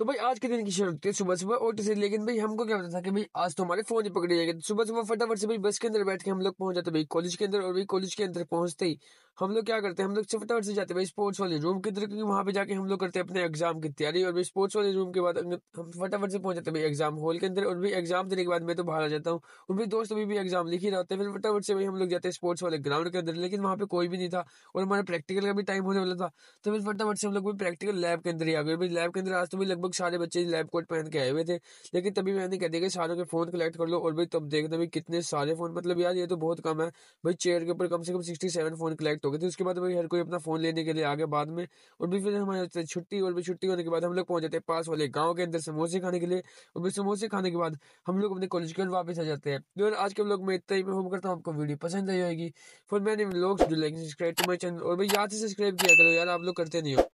तो भाई आज के दिन की शुरुआत है सुबह सुबह ऑटो से लेकिन भाई हमको क्या होता था कि भाई आज तो हमारे फ़ोन ही पकड़े जाएँगे। तो सुबह सुबह फटाफट से भाई बस के अंदर बैठ के हम लोग पहुँच जाते भाई कॉलेज के अंदर और भाई कॉलेज के अंदर पहुँचते ही हम लोग क्या करते हैं? हम लोग फटाफट से जाते भाई स्पोर्ट्स वाले रूम के अंदर क्योंकि वहाँ पे जाके हम लोग करते हैं अपने एग्ज़ाम की तैयारी और भाई स्पोर्ट्स वाले रूम के बाद हम फटाफट से पहुँच जाते भाई एग्ज़ाम हॉल के अंदर और भी एग्ज़ाम देने के बाद मैं तो बाहर आ जाता हूँ और भाई दोस्त अभी भी एग्ज़ाम लिख ही रहे होते हैं। फिर फटाफट से भाई हम लोग जाते हैं स्पोर्ट्स वाले ग्राउंड के अंदर। लेकिन वहाँ पे कोई भी नहीं था और हमारा प्रैक्टिकल का भी टाइम होने वाला था। तो फिर फटाफट से हम लोग भी प्रैक्टिकल लैब के अंदर ही आ गए। भाई लैब के अंदर आज तो भी लगभग सारे बच्चे लैब कोट पहन के आए हुए थे। लेकिन तभी मैंने कह दिया सारों के फ़ोन कलेक्ट कर लो और भाई तब देखते भाई कितने सारे फ़ोन मतलब यार ये तो बहुत कम है। भाई चेयर के ऊपर कम से कम सिक्सटी सेवन फ़ोन कलेक्ट हो गए थे उसके बाद हर कोई अपना फ़ोन लेने के लिए आगे बाद में और भी फिर हमारे छुट्टी और भी छुट्टी होने के बाद हम लोग पहुँच जाते हैं पास वाले गाँव के अंदर समोसे खाने के लिए और फिर समोसे खाने के बाद हम लोग अपने कॉलेज के अंदर वापस आ जाते हैं। और आज के लोग मैं इतना ही। होम करता हूँ आपको वीडियो पसंद आई होगी। फिर मैंने लोग सब्सक्राइब टू माई चैनल और भाई याद से सब्सक्राइब किया करो। यार, आप लोग करते नहीं हो।